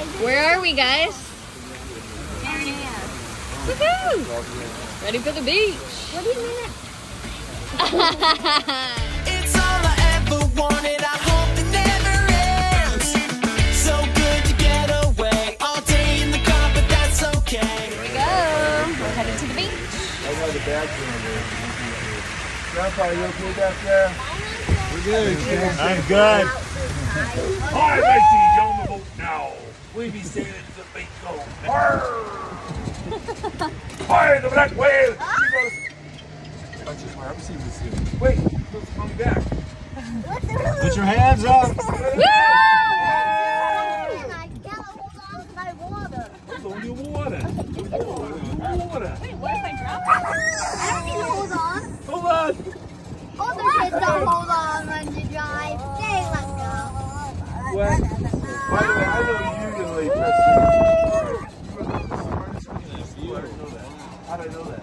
Where are we, guys? Woohoo! Ready for the beach. What do you mean? It's all I ever wanted. I hope it never ends. So good to get away all day in the car, but that's okay. Here we go. We're headed to the beach. I know the bags are on there. Grandpa, you okay back there? We're good. I'm good. Hi, matey, We be sailing to the beach go. Arr! Hi, the black whale. She goes, I just haven't seen this yet. wait, let's come back. What's the rule? Put your hands up. And I gotta hold on to my water. It's on your water. Water. I don't need to hold on. Hold on. Other kids don't hold on when you drive. They let go. What? By the way, I know you usually trust me. You are the smartest one in this. You already know that. How did I know that?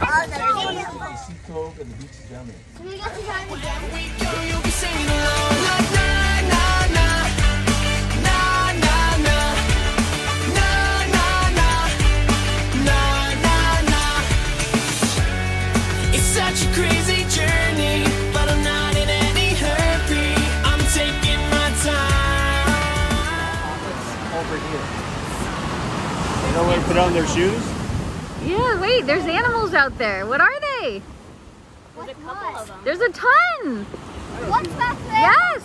I see Cove and the beach is down there. Can we get to drive again? You'll be singing along like na na na, na na na, na na na, na na na. It's such a crazy journey, but I'm not in any hurry. I'm taking my time. Over here. You know where to put on their shoes? Yeah, wait, there's animals out there. What are they? What's what? There's a ton. What's back there? Yes.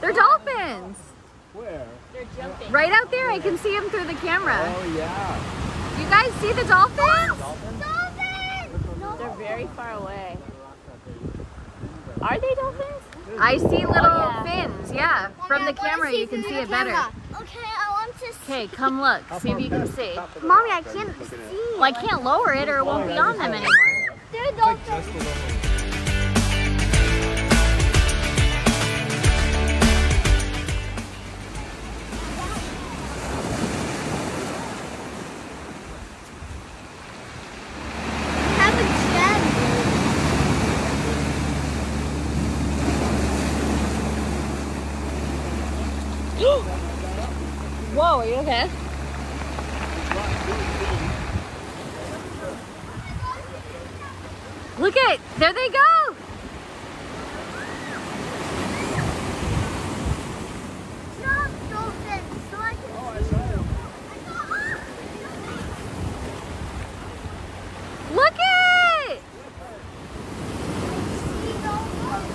They're dolphins. Where? They're jumping. Right out there. I can see them through the camera. Oh, yeah. You guys see the dolphins? Dolphins! No. They're very far away. Are they dolphins? I see oh, little yeah. fins. Yeah. From the Mommy, I wanna camera, you can see the it better. Okay, I want to see. Okay, come look. See if you can see. Mommy, I can't see. Well, I can't lower it or it won't be on them anymore. A jet. Whoa, are you okay? Look at, there they go. Stop, dolphins. So I can see you. Look it. See dolphins.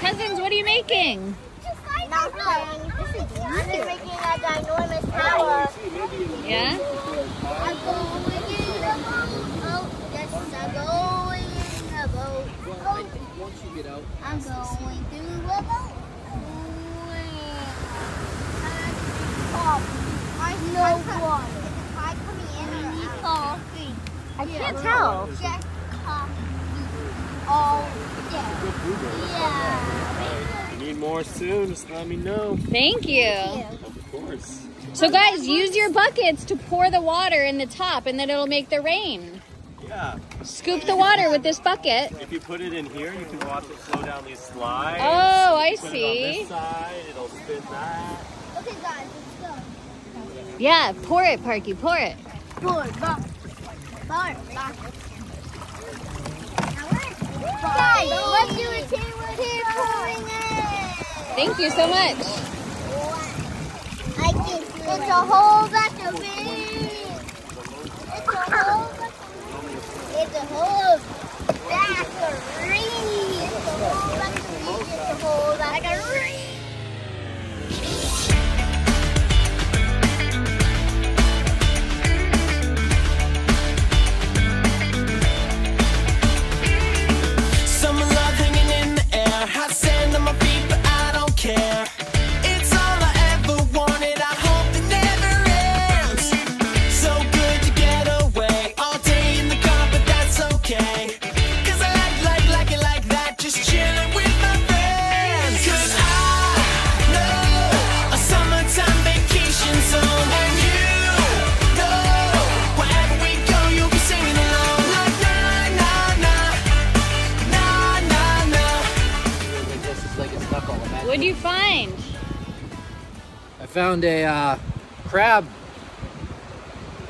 Cousins, what are you making? Nothing. This is I'm making a ginormous tower. Yeah? I'm going in a boat. Yes, I'm going in a boat. Oh, Once you get out, I'm going through a boat. No water. Pie coming in or out? I can't tell. Coffee. All day. Yeah. You need more soon, just let me know. Thank you. Of course. So guys, use your buckets to pour the water in the top and then it'll make the rain. Yeah. Scoop the water with this bucket. If you put it in here, you can watch it slow down these slides. Oh, I Put it on see. this side, it'll spin that. Okay, guys, let's go. Yeah, pour it, Parky, pour it. Four, back. Four, back. Guys, let's do a team here pouring it. Thank you so much. I can It's a whole batch of beans. It's a whole batch of It's a whole find? I found a uh, crab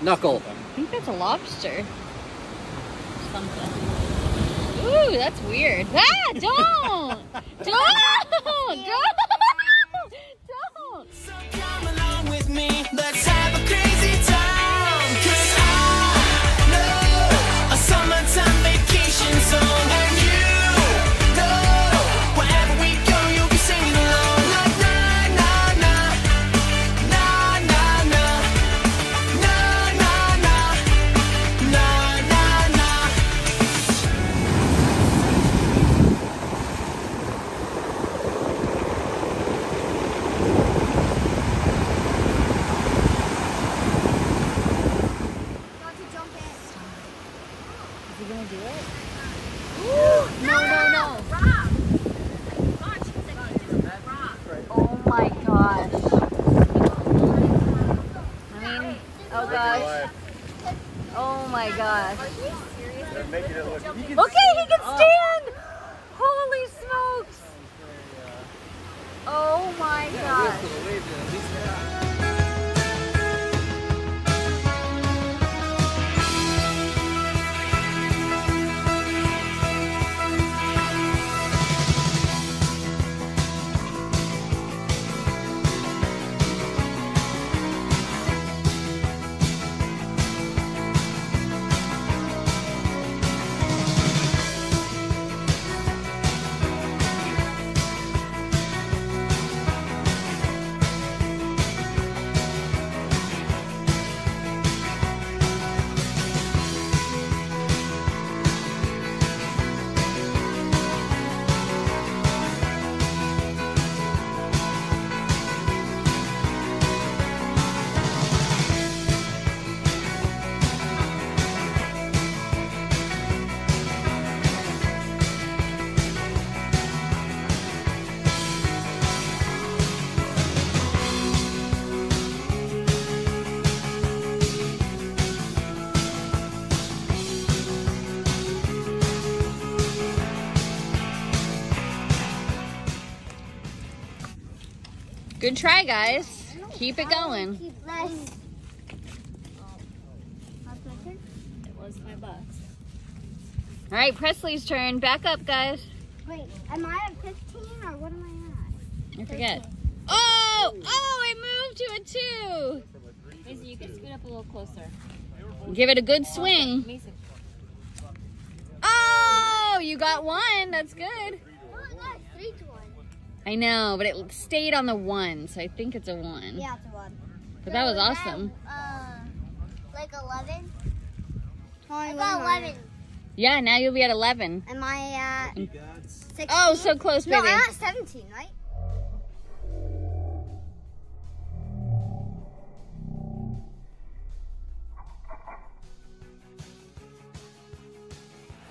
knuckle. I think that's a lobster. Something. Ooh, that's weird. Ah, don't! don't! Don't! Gonna do it? No, no, no. Oh my gosh. I mean, oh gosh. Oh my gosh. They're making it look. You can Okay, he can stand! Holy smokes! Uh, oh my gosh. Good try, guys. Keep it going. Keep. It was my butt. All right, Presley's turn. Back up, guys. Wait, am I at 15 or what am I at? I forget. Oh, oh, it moved to a two. Mason, you can scoot up a little closer. Give it a good swing. Oh, you got one. That's good. I know, but it stayed on the one, so I think it's a one. Yeah, it's a 1. But that was So is awesome. uh, like 11? I got 11. Yeah, now you'll be at 11. Am I at 16? Oh, so close, No, baby. I'm at 17, right?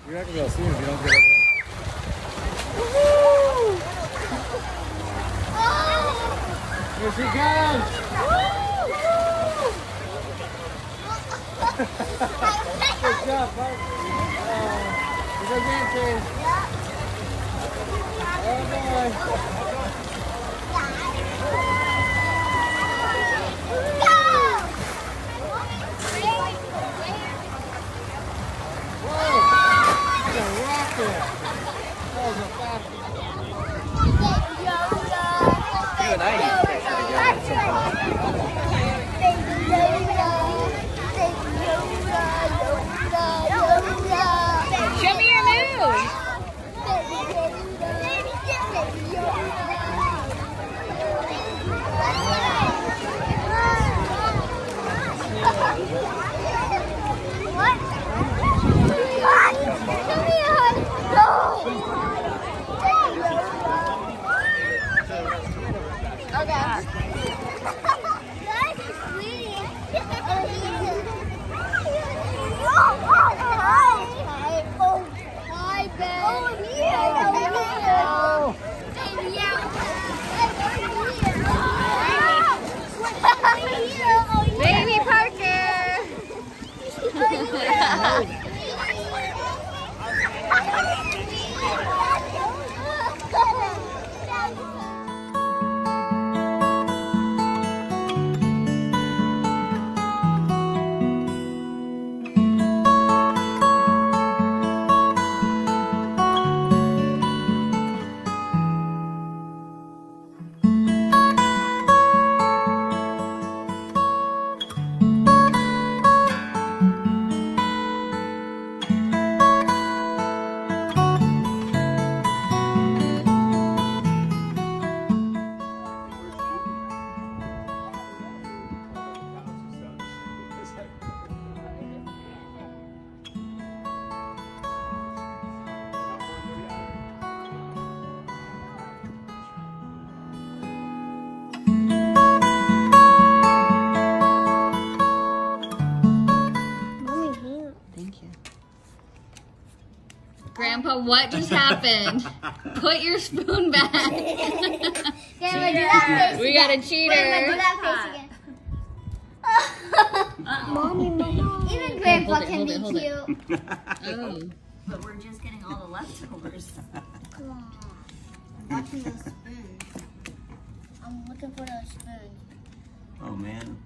You're not gonna be able to see him if you don't get it. Here she comes! Good job, Park. Oh, uh, you go dancing. Oh boy. Grandpa, what just happened? Put your spoon back. Grandma, do that face we again. got a Grandma, do cheater. that face again. Mommy, mama. Even Grandpa Hold it, can hold be it, hold it. cute. Oh. But we're just getting all the leftovers. Come on. I'm watching those spoons. I'm looking for those spoons. Oh man.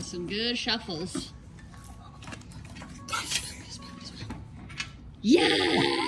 Some good shuffles. Yes!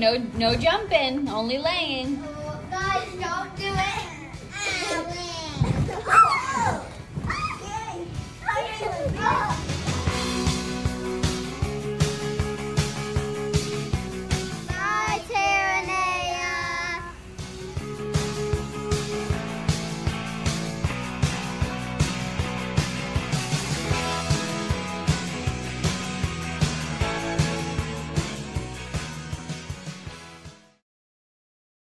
No no jumping, only laying.